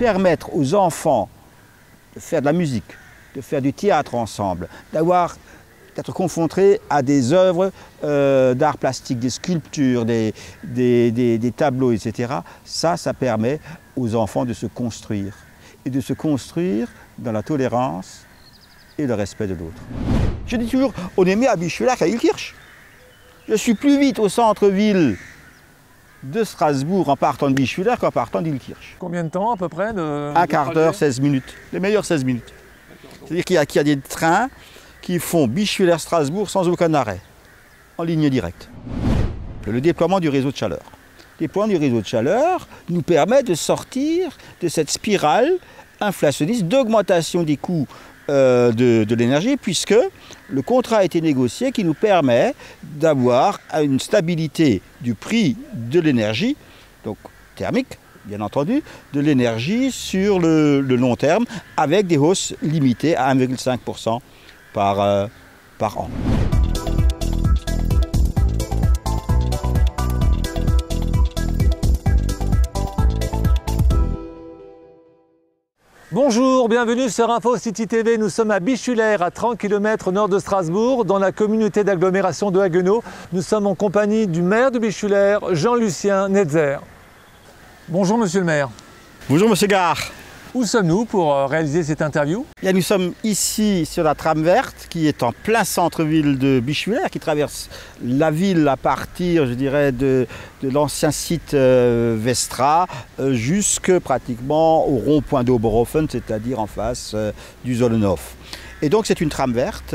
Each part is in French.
permettre aux enfants de faire de la musique, de faire du théâtre ensemble, d'avoir d'être confrontés à des œuvres euh, d'art plastique, des sculptures, des, des, des, des, tableaux, etc. Ça, ça permet aux enfants de se construire. Et de se construire dans la tolérance et le respect de l'autre. Je dis toujours, on est mieux à Bichelac qu'à Ilkirch. Je suis plus vite au centre-ville de Strasbourg en partant de Bichelac qu'en partant d'Ilkirch. Combien de temps à peu près de, Un quart d'heure, 16 minutes. Les meilleures 16 minutes. C'est-à-dire qu'il y, qu y, a des trains qui font Bichuler-Strasbourg sans aucun arrêt, en ligne directe. Le déploiement du réseau de chaleur. Le déploiement du réseau de chaleur nous permet de sortir de cette spirale inflationniste d'augmentation des coûts euh, de, l'énergie, puisque le contrat a été négocié qui nous permet d'avoir une stabilité du prix de l'énergie, donc thermique, bien entendu, de l'énergie sur le, le, long terme, avec des hausses limitées à 1,5% par, euh, par an. Bonjour, bienvenue sur Info City TV. Nous sommes à Bichulaire, à 30 km au nord de Strasbourg, dans la communauté d'agglomération de Haguenau. Nous sommes en compagnie du maire de Bichulaire, Jean-Lucien Netzer. Bonjour monsieur le maire. Bonjour monsieur Gare. Où sommes-nous pour euh, réaliser cette interview? Bien, Nous sommes ici sur la trame verte qui est en plein centre-ville de Bichulaire, qui traverse la ville à partir, je dirais, de, l'ancien site euh, Vestra euh, jusque pratiquement au rond-point d'Oberhofen, c'est-à-dire en face euh, du Zolenhof. Et donc c'est une trame verte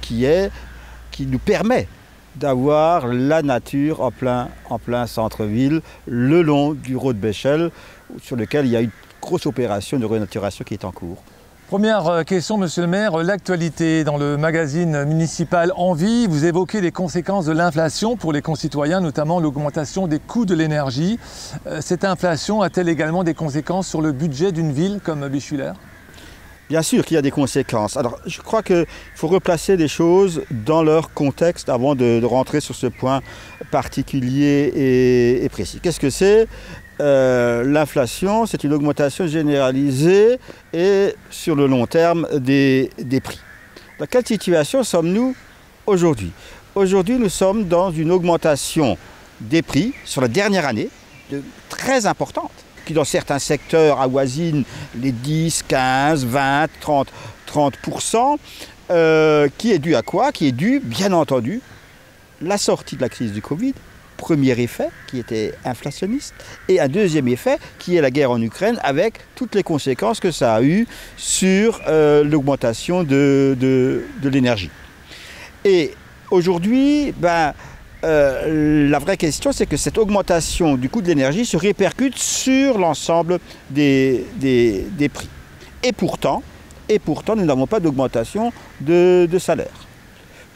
qui, est, qui nous permet d'avoir la nature en plein, en plein centre-ville, le long du Road Bechel, sur lequel il y a une grosse opération de renaturation qui est en cours. Première euh, question, monsieur le maire, l'actualité dans le magazine municipal Envie, vous évoquez les conséquences de l'inflation pour les concitoyens, notamment l'augmentation des coûts de l'énergie. Euh, Cette inflation a-t-elle également des conséquences sur le budget d'une ville comme Bichulaire Bien sûr qu'il y a des conséquences. Alors, je crois qu'il faut replacer les choses dans leur contexte avant de, de rentrer sur ce point particulier et, et précis. Qu'est-ce que c'est? Euh, L'inflation, c'est une augmentation généralisée et sur le long terme des, des prix. Dans quelle situation sommes-nous aujourd'hui? Aujourd'hui, nous sommes dans une augmentation des prix sur la dernière année très importante qui dans certains secteurs avoisine les 10, 15, 20, 30, 30%, euh, qui est dû à quoi? Qui est dû, bien entendu, la sortie de la crise du Covid, premier effet qui était inflationniste, et un deuxième effet qui est la guerre en Ukraine avec toutes les conséquences que ça a eu sur euh, l'augmentation de, de, l'énergie. Et aujourd'hui, ben, euh, la vraie question, c'est que cette augmentation du coût de l'énergie se répercute sur l'ensemble des, des, des, prix. Et pourtant, et pourtant nous n'avons pas d'augmentation de, de, salaire.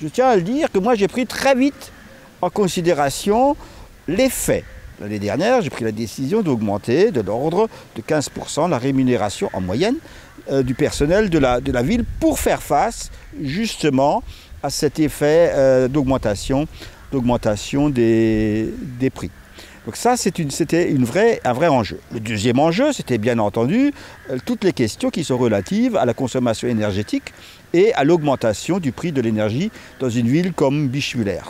Je tiens à le dire que moi j'ai pris très vite en considération les faits. L'année dernière, j'ai pris la décision d'augmenter de l'ordre de 15% la rémunération en moyenne euh, du personnel de la, ville pour faire face justement à cet effet euh, d'augmentation d'augmentation des, des, prix. Donc ça, c'était une, un vrai enjeu. Le deuxième enjeu, c'était bien entendu euh, toutes les questions qui sont relatives à la consommation énergétique et à l'augmentation du prix de l'énergie dans une ville comme Bichwiller.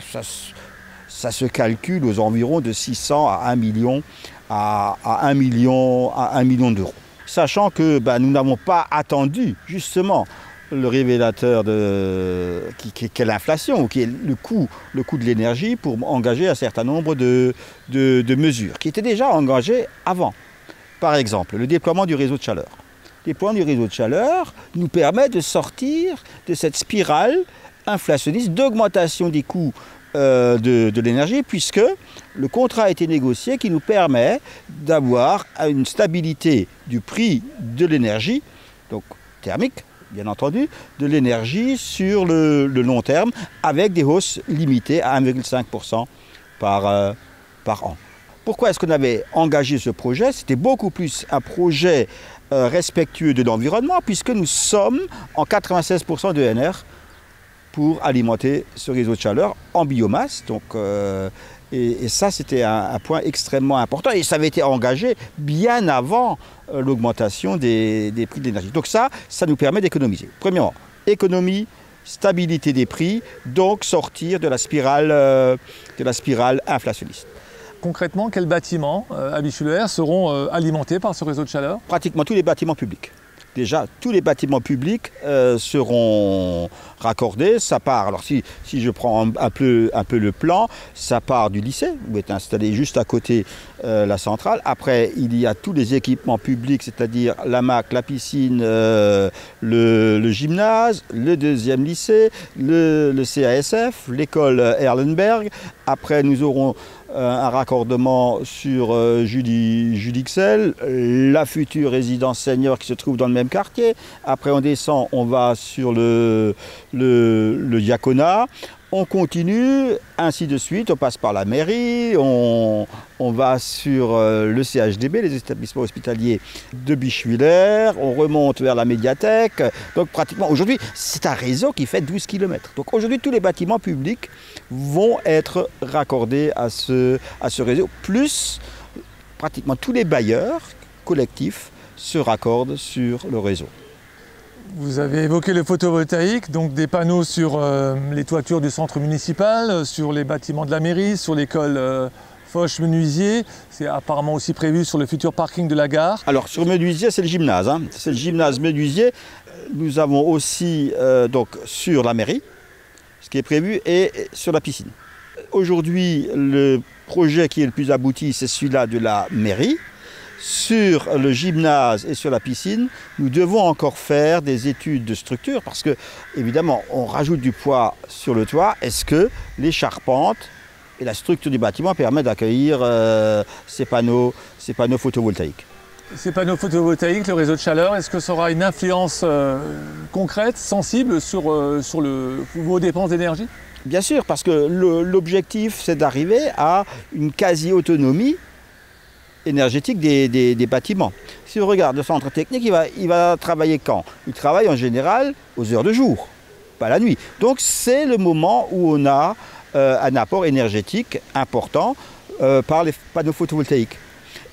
Ça, se calcule aux environs de 600 à 1 million, à, à 1 million, à 1 million d'euros. Sachant que ben, nous n'avons pas attendu justement le révélateur de qui, est l'inflation ou qui est le coût, le coût de l'énergie pour engager un certain nombre de, mesures qui étaient déjà engagées avant. Par exemple, le déploiement du réseau de chaleur. Le déploiement du réseau de chaleur nous permet de sortir de cette spirale inflationniste d'augmentation des coûts euh, de, l'énergie puisque le contrat a été négocié qui nous permet d'avoir une stabilité du prix de l'énergie, donc thermique, bien entendu, de l'énergie sur le, le, long terme avec des hausses limitées à 1,5% par, euh, par an. Pourquoi est-ce qu'on avait engagé ce projet? C'était beaucoup plus un projet euh, respectueux de l'environnement puisque nous sommes en 96% de NR pour alimenter ce réseau de chaleur en biomasse. Donc, euh, Et, ça, c'était un, point extrêmement important. Et ça avait été engagé bien avant euh, l'augmentation des, prix de l'énergie. Donc ça, ça nous permet d'économiser. Premièrement, économie, stabilité des prix, donc sortir de la spirale, euh, de la spirale inflationniste. Concrètement, quels bâtiments à seront alimentés par ce réseau de chaleur? Pratiquement tous les bâtiments publics déjà tous les bâtiments publics euh, seront raccordés. Ça part, alors si, je prends un, peu, le plan, ça part du lycée, où est installé juste à côté euh, la centrale. Après, il y a tous les équipements publics, c'est-à-dire la MAC, la piscine, euh, le, gymnase, le deuxième lycée, le, le CASF, l'école Erlenberg. Après, nous aurons un raccordement sur euh, Judixel, la future résidence senior qui se trouve dans le même quartier. Après on descend, on va sur le, le, le diaconat. On continue, ainsi de suite, on passe par la mairie, on, va sur euh, le CHDB, les établissements hospitaliers de Bichwiller, on remonte vers la médiathèque. Donc pratiquement, aujourd'hui, c'est un réseau qui fait 12 km. Donc aujourd'hui, tous les bâtiments publics vont être raccordés à ce, à ce réseau, plus pratiquement tous les bailleurs collectifs se raccordent sur le réseau. Vous avez évoqué le photovoltaïque, donc des panneaux sur euh, les toitures du centre municipal, sur les bâtiments de la mairie, sur l'école euh, Foch-Menuisier. C'est apparemment aussi prévu sur le futur parking de la gare. Alors sur Menuisier, c'est le gymnase. Hein. C'est le gymnase Menuisier. Nous avons aussi euh, donc sur la mairie, ce qui est prévu, et sur la piscine. Aujourd'hui, le projet qui est le plus abouti, c'est celui-là de la mairie sur le gymnase et sur la piscine, nous devons encore faire des études de structure parce que, évidemment, on rajoute du poids sur le toit. Est-ce que les charpentes et la structure du bâtiment permettent d'accueillir euh, ces, panneaux, ces panneaux photovoltaïques? Ces panneaux photovoltaïques, le réseau de chaleur, est-ce que ça aura une influence euh, concrète, sensible sur, euh, sur le, vos dépenses d'énergie? Bien sûr, parce que l'objectif, c'est d'arriver à une quasi-autonomie énergétique des, bâtiments. Si on regarde le centre technique, il va, il va travailler quand? Il travaille en général aux heures de jour, pas la nuit. Donc c'est le moment où on a euh, un apport énergétique important euh, par les panneaux photovoltaïques.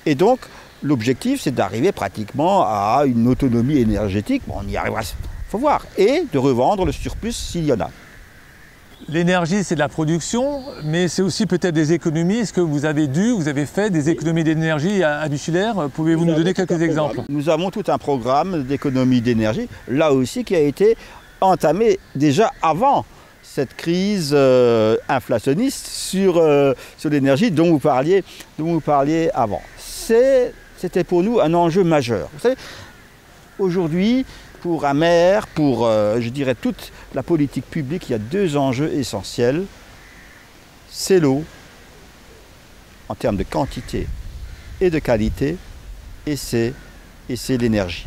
Et donc l'objectif c'est d'arriver pratiquement à une autonomie énergétique, bon, on y arrivera, il faut voir, et de revendre le surplus s'il y en a. L'énergie, c'est de la production, mais c'est aussi peut-être des économies. Est-ce que vous avez dû, vous avez fait des économies d'énergie à, à Pouvez-vous nous donner quelques exemples? Nous avons tout un programme d'économie d'énergie, là aussi qui a été entamé déjà avant cette crise euh, inflationniste sur, euh, sur l'énergie dont vous parliez, dont vous parliez avant. C'était pour nous un enjeu majeur. Vous savez, aujourd'hui, pour maire, pour, euh, je dirais, toute la politique publique, il y a deux enjeux essentiels. C'est l'eau, en termes de quantité et de qualité, et c'est, et c'est l'énergie.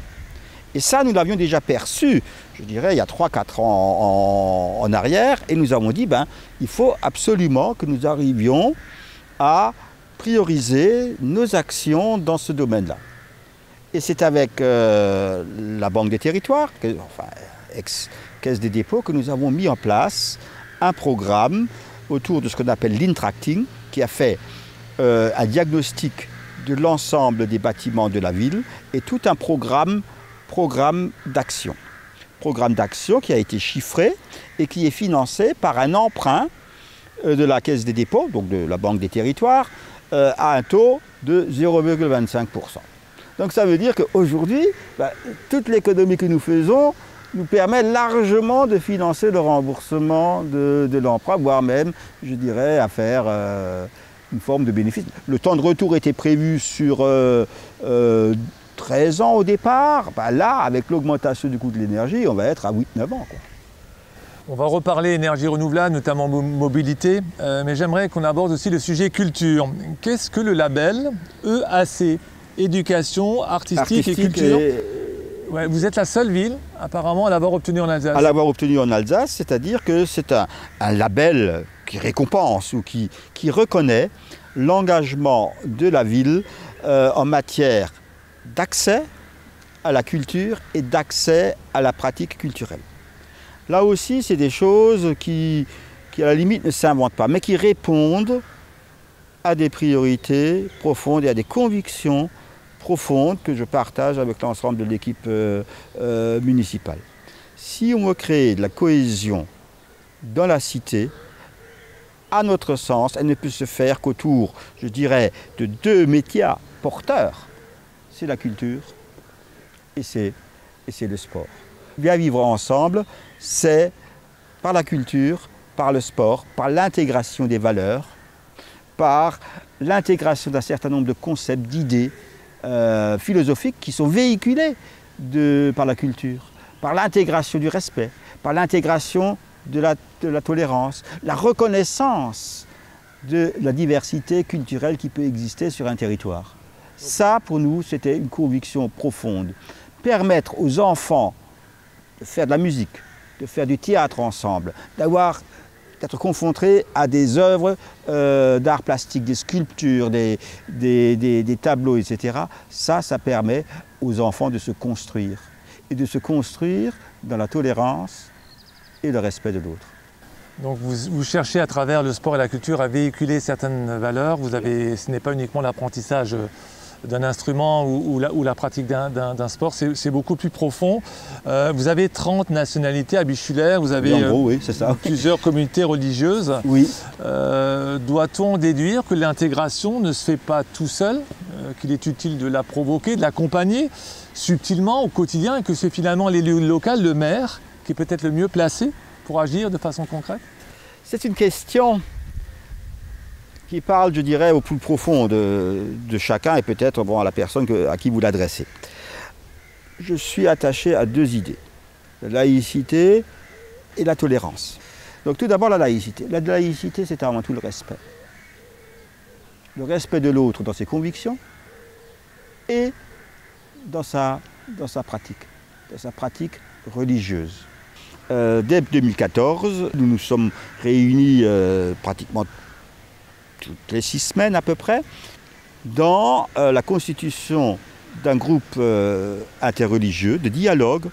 Et ça, nous l'avions déjà perçu, je dirais, il y a 3-4 ans en, arrière, et nous avons dit, ben, il faut absolument que nous arrivions à prioriser nos actions dans ce domaine-là. Et c'est avec euh, la Banque des Territoires, enfin, ex-Caisse des dépôts, que nous avons mis en place un programme autour de ce qu'on appelle l'intracting, qui a fait euh, un diagnostic de l'ensemble des bâtiments de la ville et tout un programme, programme d'action. Programme d'action qui a été chiffré et qui est financé par un emprunt euh, de la Caisse des dépôts, donc de la Banque des Territoires, à un taux de 0,25%. Donc ça veut dire qu'aujourd'hui, bah, toute l'économie que nous faisons nous permet largement de financer le remboursement de, l'emprunt, voire même, je dirais, à faire euh, une forme de bénéfice. Le temps de retour était prévu sur 13 euh, euh, ans au départ. Bah, là, avec l'augmentation du coût de l'énergie, on va être à 8-9 ans. On va reparler énergie renouvelable, notamment mobilité, mais j'aimerais qu'on aborde aussi le sujet culture. Qu'est-ce que le label EAC éducation, artistique, et culture. vous êtes la seule ville, apparemment, à l'avoir obtenu en Alsace. À l'avoir obtenu en Alsace, c'est-à-dire que c'est un, label qui récompense ou qui, qui reconnaît l'engagement de la ville euh, en matière d'accès à la culture et d'accès à la pratique culturelle. Là aussi, c'est des choses qui, qui, à la limite, ne s'inventent pas, mais qui répondent a des priorités profondes et a des convictions profondes que je partage avec l'ensemble de l'équipe euh, euh, municipale. Si on veut créer de la cohésion dans la cité, à notre sens, elle ne peut se faire qu'autour, je dirais, de deux métiers porteurs. C'est la culture et c'est, et c'est le sport. Bien vivre ensemble, c'est par la culture, par le sport, par l'intégration des valeurs, par l'intégration d'un certain nombre de concepts, d'idées euh, philosophiques qui sont véhiculés par la culture, par l'intégration du respect, par l'intégration de la, de la tolérance, la reconnaissance de la diversité culturelle qui peut exister sur un territoire. Ça, pour nous, c'était une conviction profonde. Permettre aux enfants de faire de la musique, de faire du théâtre ensemble, d'avoir d'être confrontés à des œuvres euh, d'art plastique, des sculptures, des, des, des, tableaux, etc. Ça, ça permet aux enfants de se construire. Et de se construire dans la tolérance et le respect de l'autre. Donc vous, vous, cherchez à travers le sport et la culture à véhiculer certaines valeurs. Vous avez, ce n'est pas uniquement l'apprentissage d'un instrument ou, ou, la, ou, la, pratique d'un sport, c'est beaucoup plus profond. Euh, vous avez 30 nationalités à Bichulaire, vous avez gros, oui, plusieurs communautés religieuses. Oui. Euh, Doit-on déduire que l'intégration ne se fait pas tout seul, euh, qu'il est utile de la provoquer, de l'accompagner subtilement au quotidien et que c'est finalement l'élu local, le maire, qui est peut-être le mieux placé pour agir de façon concrète? C'est une question qui parle, je dirais, au plus profond de, chacun et peut-être bon, à la personne à qui vous l'adressez. Je suis attaché à deux idées, la laïcité et la tolérance. Donc tout d'abord la laïcité. La laïcité, c'est avant tout le respect. Le respect de l'autre dans ses convictions et dans sa, dans sa pratique, dans sa pratique religieuse. Euh, dès 2014, nous nous sommes réunis euh, pratiquement toutes les six semaines à peu près, dans euh, la constitution d'un groupe euh, interreligieux, de dialogue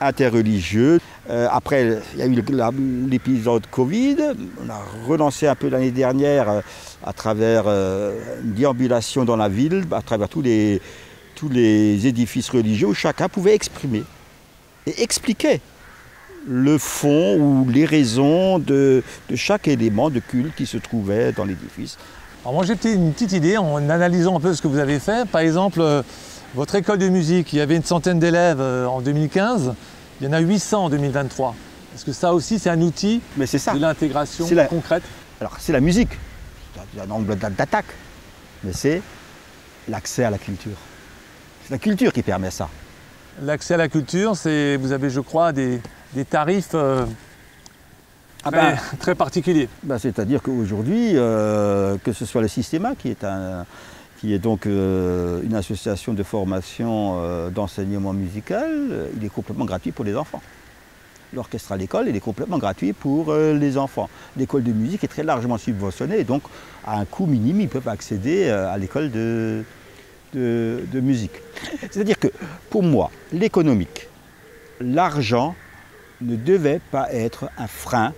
interreligieux. Euh, après, il y a eu l'épisode Covid, on a relancé un peu l'année dernière à travers une déambulation dans la ville, à travers tous les édifices religieux où chacun pouvait exprimer et expliquer le fond ou les raisons de, de, chaque élément de culte qui se trouvait dans l'édifice. Alors moi j'ai une petite idée en analysant un peu ce que vous avez fait. Par exemple, euh, votre école de musique, il y avait une centaine d'élèves euh, en 2015, il y en a 800 en 2023. Est-ce que ça aussi c'est un outil Mais ça. de l'intégration la... concrète? Alors c'est la musique, a un angle d'attaque, mais c'est l'accès à la culture. C'est la culture qui permet ça. L'accès à la culture, c'est, vous avez je crois des, des tarifs euh, ah très, ben, très, particuliers. Ben C'est-à-dire qu'aujourd'hui, euh, que ce soit le Systéma, qui est, un, qui est donc euh, une association de formation euh, d'enseignement musical, il est complètement gratuit pour les enfants. L'orchestre à l'école, il est complètement gratuit pour les enfants. L'école de musique est très largement subventionnée et donc à un coût minime, ils peuvent accéder à l'école de, de, de musique. C'est-à-dire que pour moi, l'économique, l'argent ne devait pas être un frein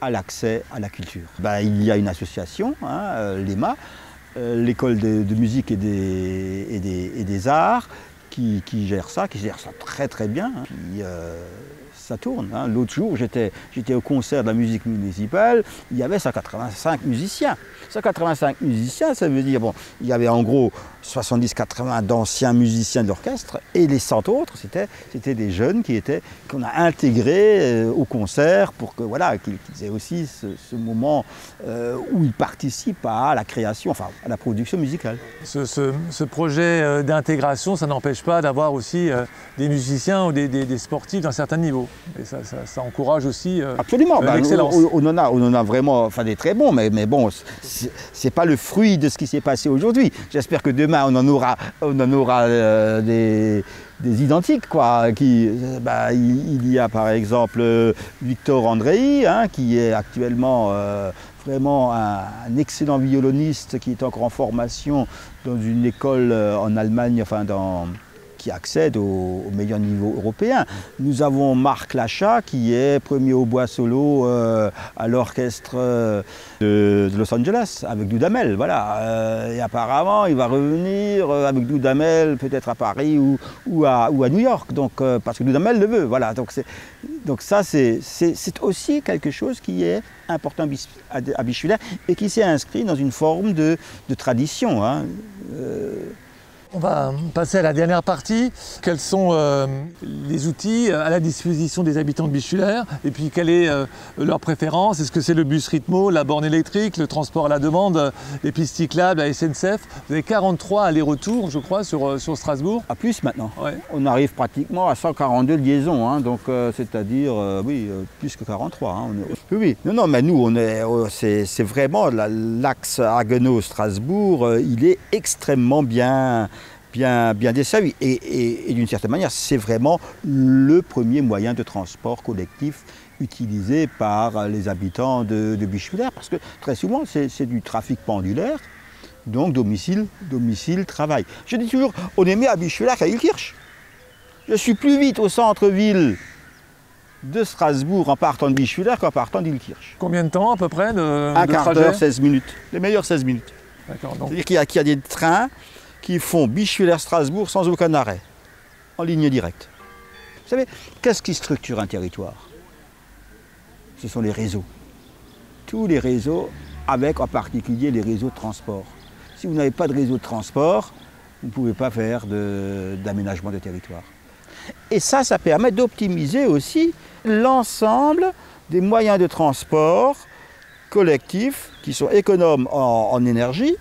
à l'accès à la culture. Ben, il y a une association, hein, l'EMA, euh, l'école de, musique et des, et des, arts, qui, qui, gère ça, qui gère ça très très bien. Hein. Euh, ça tourne. Hein. L'autre jour, j'étais au concert de la musique municipale, il y avait 185 musiciens. 185 musiciens, ça veut dire, bon, il y avait en gros 70-80 d'anciens musiciens d'orchestre, et les 100 autres, c'était des jeunes qui étaient, qu'on a intégrés euh, au concert pour que, voilà, qu'ils qu aient aussi ce, ce moment euh, où ils participent à la création, enfin, à la production musicale. Ce, ce, ce projet d'intégration, ça n'empêche pas d'avoir aussi euh, des musiciens ou des, des, des sportifs d'un certain niveau. Et ça, ça, ça, encourage aussi euh, Absolument, bah, l'excellence. On, on, en a, on en a vraiment enfin, des très bons, mais, mais bon, c'est pas le fruit de ce qui s'est passé aujourd'hui. J'espère que demain, on en aura, euh, des, identiques. Quoi, qui, bah, il, y a par exemple Victor Andrei, hein, qui est actuellement euh, vraiment un, un, excellent violoniste qui est encore en formation dans une école en Allemagne, enfin dans qui accèdent au, meilleur niveau européen. Nous avons Marc Lachat qui est premier au bois solo euh, à l'orchestre euh, de, Los Angeles avec Dudamel. Voilà. Euh, et apparemment, il va revenir avec Dudamel peut-être à Paris ou, à, New York. Donc, parce que Dudamel le veut. Voilà. Donc, ça, c'est aussi quelque chose qui est important à Bichulaire et qui s'est inscrit dans une forme de, tradition. Hein. On va passer à la dernière partie. Quels sont euh, les outils à la disposition des habitants de Bichulaire? Et puis, quelle est euh, leur préférence? Est-ce que c'est le bus rythmo, la borne électrique, le transport à la demande, les pistes cyclables, la SNCF Vous avez 43 allers-retours, je crois, sur, euh, sur Strasbourg. À plus maintenant. On arrive pratiquement à 142 liaisons, hein. donc c'est-à-dire, oui, plus que 43. Hein. Oui, non, non, mais nous, on est, c'est vraiment l'axe Haguenau-Strasbourg, il est extrêmement bien bien, bien desservi. Et, d'une certaine manière, c'est vraiment le premier moyen de transport collectif utilisé par les habitants de, de parce que très souvent, c'est du trafic pendulaire, donc domicile, domicile, travail. Je dis toujours, on est mieux à Bischwiller qu'à Ilkirch. Je suis plus vite au centre-ville de Strasbourg en partant de Bischwiller qu'en partant d'Ilkirch. Combien de temps à peu près de, Un quart d'heure, 16 minutes. Les meilleures 16 minutes. C'est-à-dire qu'il y, y, a des trains qui font Bischwiller-Strasbourg sans aucun arrêt, en ligne directe. Vous savez, qu'est-ce qui structure un territoire? Ce sont les réseaux. Tous les réseaux, avec en particulier les réseaux de transport. Si vous n'avez pas de réseau de transport, vous ne pouvez pas faire d'aménagement de, territoire. Et ça, ça permet d'optimiser aussi l'ensemble des moyens de transport collectifs qui sont économes en énergie,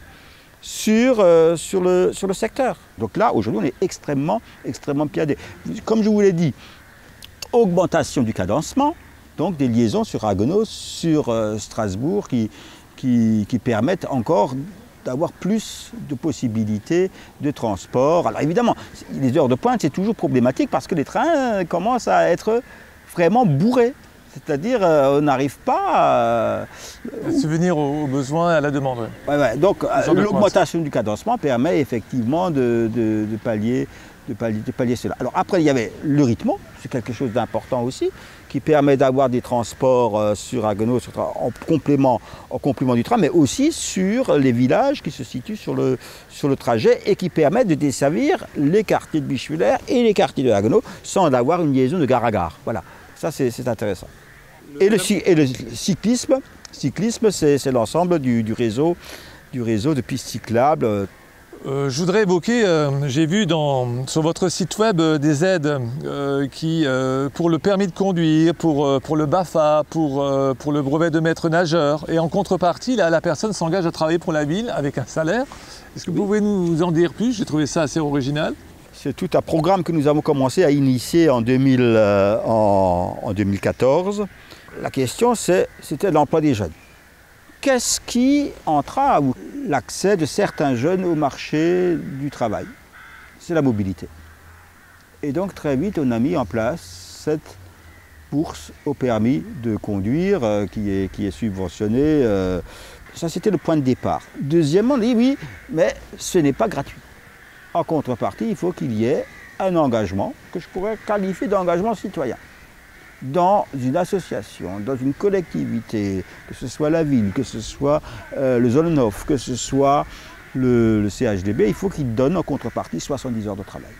sur, euh, sur, le, secteur. Donc là, aujourd'hui, on est extrêmement, extrêmement piadé. Comme je vous l'ai dit, augmentation du cadencement, donc des liaisons sur Haguenau, sur euh, Strasbourg, qui, permettent encore d'avoir plus de possibilités de transport. Alors évidemment, les heures de pointe, c'est toujours problématique parce que les trains commencent à être vraiment bourrés. C'est-à-dire, euh, on n'arrive pas à... subvenir aux, besoins et à la demande. Donc, euh, l'augmentation du cadencement permet effectivement de, pallier, de, pallier, cela. Alors après, il y avait le rythme, c'est quelque chose d'important aussi, qui permet d'avoir des transports euh, sur Haguenau en complément, en complément du train, mais aussi sur les villages qui se situent sur le, sur le trajet et qui permettent de desservir les quartiers de Bichwiller et les quartiers de Haguenau sans avoir une liaison de gare à gare. Voilà, ça c'est intéressant. Et le, cyclisme, cyclisme c'est l'ensemble du, réseau, du réseau de pistes cyclables. Euh, je voudrais évoquer, euh, j'ai vu dans, sur votre site web euh, des aides qui, pour le permis de conduire, pour, pour le BAFA, pour, pour le brevet de maître nageur. Et en contrepartie, là, la personne s'engage à travailler pour la ville avec un salaire. Est-ce que vous pouvez nous en dire plus? J'ai trouvé ça assez original. C'est tout un programme que nous avons commencé à initier en, 2000, en, en 2014 la question, c'était l'emploi des jeunes. Qu'est-ce qui entrave l'accès de certains jeunes au marché du travail? C'est la mobilité. Et donc très vite, on a mis en place cette bourse au permis de conduire euh, qui, est, subventionnée. Euh. ça, c'était le point de départ. Deuxièmement, on dit oui, mais ce n'est pas gratuit. En contrepartie, il faut qu'il y ait un engagement que je pourrais qualifier d'engagement citoyen dans une association, dans une collectivité, que ce soit la ville, que ce soit euh, le 9, que ce soit le, CHDB, il faut qu'il donne en contrepartie 70 heures de travail.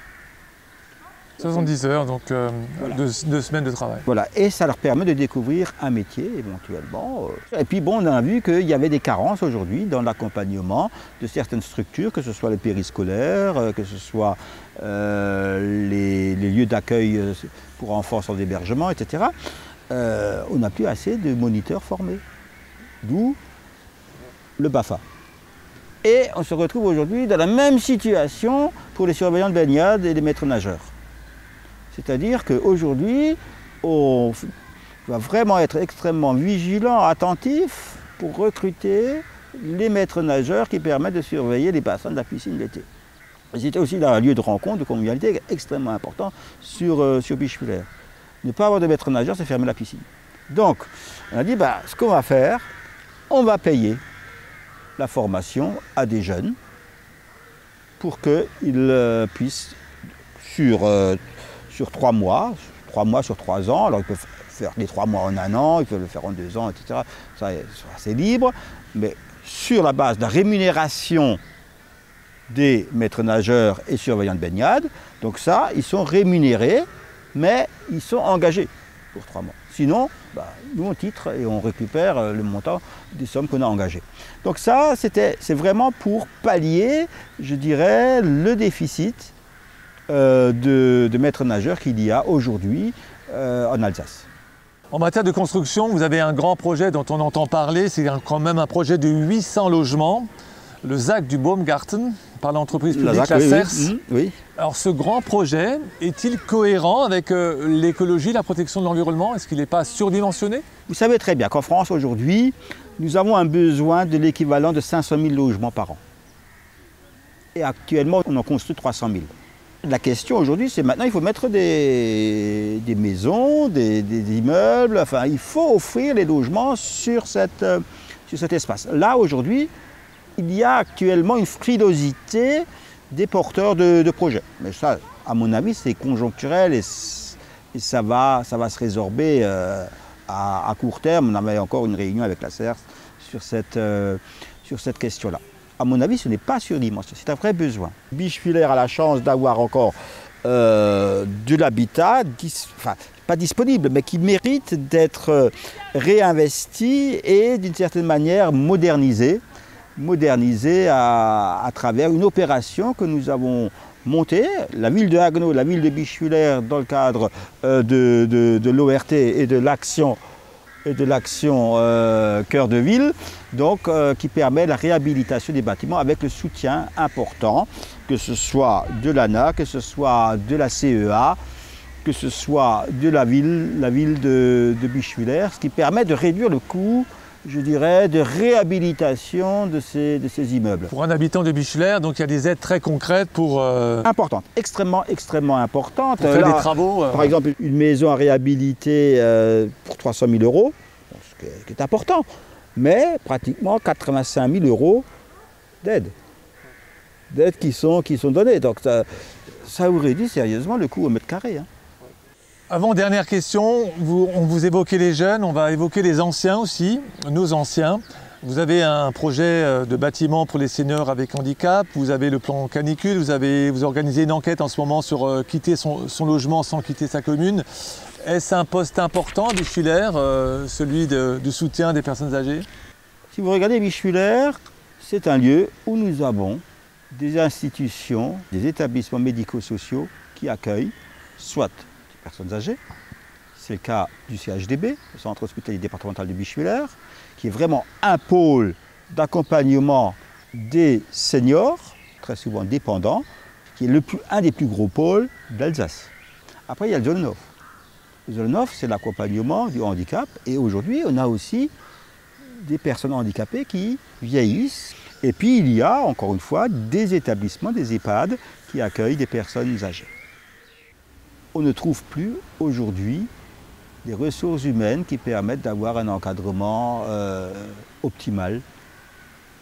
70 heures, donc euh, deux, semaines de travail. Voilà, et ça leur permet de découvrir un métier éventuellement. Euh. Et puis bon, on a vu qu'il y avait des carences aujourd'hui dans l'accompagnement de certaines structures, que ce soit les périscolaires, que ce soit les, les, lieux d'accueil pour enfants sans hébergement, etc., euh, on n'a plus assez de moniteurs formés. D'où le BAFA. Et on se retrouve aujourd'hui dans la même situation pour les surveillants de baignade et les maîtres nageurs. C'est-à-dire qu'aujourd'hui, on va vraiment être extrêmement vigilant, attentif pour recruter les maîtres nageurs qui permettent de surveiller les bassins de la piscine l'été. C'était aussi un lieu de rencontre, de convivialité extrêmement important sur, euh, sur. Ne pas avoir de maître nageur, c'est fermer la piscine. Donc, on a dit, bah, ce qu'on va faire, on va payer la formation à des jeunes pour qu'ils euh, puissent sur, euh, sur trois mois, trois mois sur trois ans. Alors ils peuvent faire les trois mois en un an, ils peuvent le faire en deux ans, etc. Ça, c'est libre. Mais sur la base de la rémunération des maîtres nageurs et surveillants de baignade, donc ça, ils sont rémunérés, mais ils sont engagés pour trois mois. Sinon, bah, nous on titre et on récupère euh, le montant des sommes qu'on a engagées. Donc ça, c'est vraiment pour pallier, je dirais, le déficit euh, de, maîtres nageurs qu'il y a aujourd'hui euh, en Alsace. En matière de construction, vous avez un grand projet dont on entend parler, c'est quand même un projet de 800 logements, le ZAC du Baumgarten, par l'entreprise publique la, CERS. Oui, Alors ce grand projet est-il cohérent avec euh, l'écologie, la protection de l'environnement? Est-ce qu'il n'est pas surdimensionné? Vous savez très bien qu'en France aujourd'hui, nous avons un besoin de l'équivalent de 500 000 logements par an. Et actuellement, on en construit 300 000. La question aujourd'hui, c'est maintenant, il faut mettre des, maisons, des, immeubles, enfin, il faut offrir les logements sur, cette, euh, sur cet espace. Là, aujourd'hui, il y a actuellement une frilosité des porteurs de, projets. Mais ça, à mon avis, c'est conjoncturel et, ça, va, ça va se résorber euh, à, court terme. On avait encore une réunion avec la CERS sur cette, euh, sur cette question-là. À mon avis, ce n'est pas surdimensionné, c'est un vrai besoin. Bichefiller a la chance d'avoir encore euh, de l'habitat, pas disponible, mais qui mérite d'être réinvesti et d'une certaine manière modernisé modernisé à, travers une opération que nous avons montée. La ville de Haguenau, la ville de Bichuler, dans le cadre euh, de, l'ORT et de l'action et de l'action euh, cœur de ville, donc euh, qui permet la réhabilitation des bâtiments avec le soutien important, que ce soit de l'ANA, que ce soit de la CEA, que ce soit de la ville, de, de Bichuler, ce qui permet de réduire le coût je dirais, de réhabilitation de ces, de ces immeubles. Pour un habitant de Bichler, donc il y a des aides très concrètes pour... Euh... Importantes, extrêmement, extrêmement importantes. Pour faire des travaux euh, Par exemple, une maison à réhabiliter euh, pour 300 000 euros, ce qui est important, mais pratiquement 85 000 euros d'aide. D'aides qui sont, qui sont données. Donc ça, ça aurait dit sérieusement le coût au mètre carré. Hein. Avant, dernière question, on vous évoquait les jeunes, on va évoquer les anciens aussi, nos anciens. Vous avez un projet euh, de bâtiment pour les seniors avec handicap, vous avez le plan canicule, vous, avez, vous organisez une enquête en ce moment sur euh, quitter son, logement sans quitter sa commune. Est-ce un poste important, Bichulaire, euh, celui de, soutien des personnes âgées? Si vous regardez Bichulaire, c'est un lieu où nous avons des institutions, des établissements médico-sociaux qui accueillent soit personnes âgées. C'est le cas du CHDB, le Centre hospitalier départemental de Bichwiller, qui est vraiment un pôle d'accompagnement des seniors, très souvent dépendants, qui est un des plus gros pôles d'Alsace. Après, il y a le Zolnov. Le Zolnov, c'est l'accompagnement du handicap. Et aujourd'hui, on a aussi des personnes handicapées qui vieillissent. Et puis, il y a, encore une fois, des établissements, des EHPAD, qui accueillent des personnes âgées on ne trouve plus aujourd'hui des ressources humaines qui permettent d'avoir un encadrement euh, optimal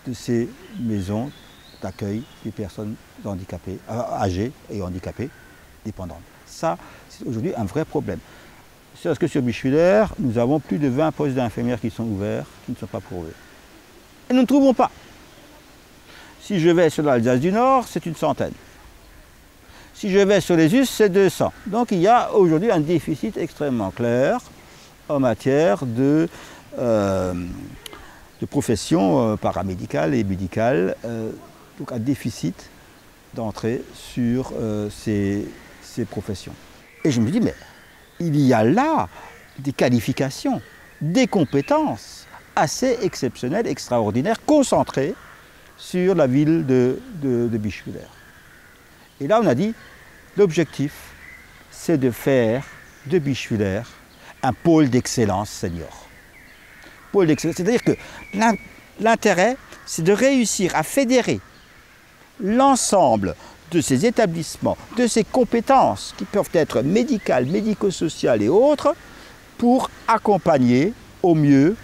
de ces maisons d'accueil des personnes handicapées, euh, âgées et handicapées, dépendantes. Ça, c'est aujourd'hui un vrai problème. Parce que sur Bichuler, nous avons plus de 20 postes d'infirmières qui sont ouverts, qui ne sont pas pourvus. Et nous ne trouvons pas. Si je vais sur l'Alsace du Nord, c'est une centaine. Si je vais sur les us, c'est 200. Donc il y a aujourd'hui un déficit extrêmement clair en matière de, euh, de profession euh, paramédicale et médicale. Euh, donc un déficit d'entrée sur ces, ces professions. Et je me dis, mais il y a là des qualifications, des compétences assez exceptionnelles, extraordinaires, concentrées sur la ville de, de. Et là, on a dit, l'objectif, c'est de faire de Bichuler un pôle d'excellence senior. Pôle d'excellence, c'est-à-dire que l'intérêt, c'est de réussir à fédérer l'ensemble de ces établissements, de ces compétences qui peuvent être médicales, médico-sociales et autres, pour accompagner au mieux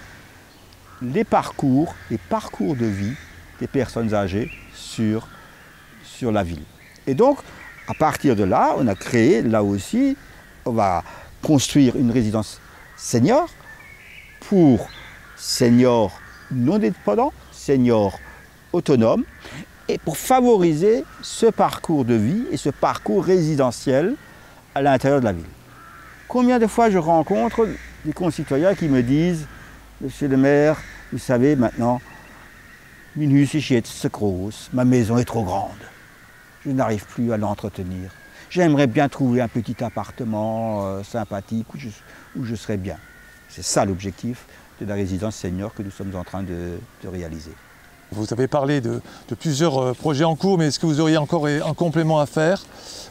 les parcours, les parcours de vie des personnes âgées sur, sur la ville. Et donc, À partir de là, on a créé, là aussi, on va construire une résidence senior pour seniors non dépendants, seniors autonomes, et pour favoriser ce parcours de vie et ce parcours résidentiel à l'intérieur de la ville. Combien de fois je rencontre des concitoyens qui me disent, Monsieur le maire, vous savez maintenant, Minus ma maison est trop grande. Je n'arrive plus à l'entretenir. J'aimerais bien trouver un petit appartement euh, sympathique où je, serais bien. C'est ça l'objectif de la résidence senior que nous sommes en train de réaliser. Vous avez parlé de, de, plusieurs euh, projets en cours, mais est-ce que vous auriez encore un complément à faire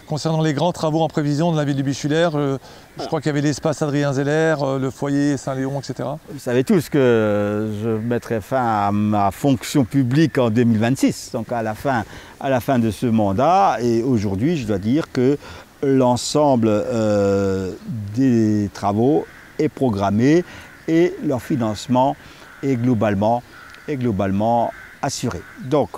concernant les grands travaux en prévision de la ville de Bichulaire euh, Je crois qu'il y avait l'espace Adrien Zeller, euh, le foyer Saint-Léon, etc. Vous savez tous que je mettrai fin à ma fonction publique en 2026, donc à la fin, à la fin de ce mandat. Et aujourd'hui, je dois dire que l'ensemble euh, des travaux est programmé et leur financement est globalement, est globalement Donc,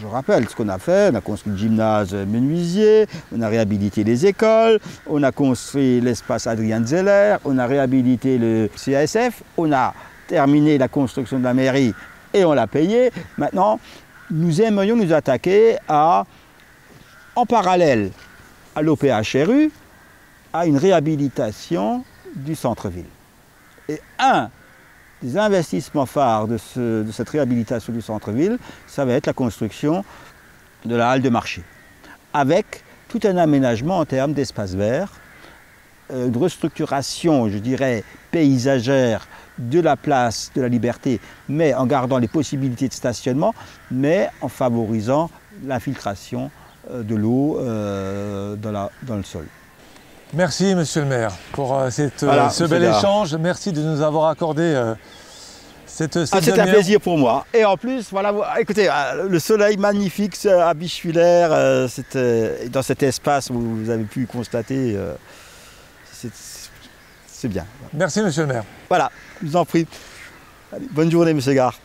je rappelle ce qu'on a fait. On a construit le gymnase menuisier, on a réhabilité les écoles, on a construit l'espace Adrien Zeller, on a réhabilité le CASF, on a terminé la construction de la mairie et on l'a payé. Maintenant, nous aimerions nous attaquer à, en parallèle à l'OPHRU, à une réhabilitation du centre-ville. Et un des investissements phares de, ce, de cette réhabilitation du centre-ville, ça va être la construction de la halle de marché, avec tout un aménagement en termes d'espace vert, euh, une restructuration, je dirais, paysagère de la place de la liberté, mais en gardant les possibilités de stationnement, mais en favorisant l'infiltration euh, de l'eau euh, dans le sol. Merci, monsieur le maire, pour euh, cette, voilà, ce bel là. échange. Merci de nous avoir accordé euh, cette, cette ah, C'est un plaisir pour moi. Et en plus, voilà, écoutez, euh, le soleil magnifique à Bichefulaire, euh, dans cet espace où vous avez pu constater, euh, c'est bien. Merci, monsieur le maire. Voilà, je vous en prie. Allez, bonne journée, monsieur Gare.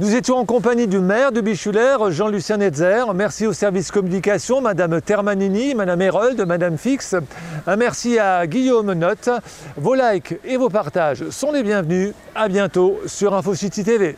Nous étions en compagnie du maire de Bichulaire, Jean-Lucien Netzer. Merci au service communication, Madame Termanini, Madame Herold, Madame Fix. Merci à Guillaume Notte. Vos likes et vos partages sont les bienvenus. À bientôt sur InfoCity TV.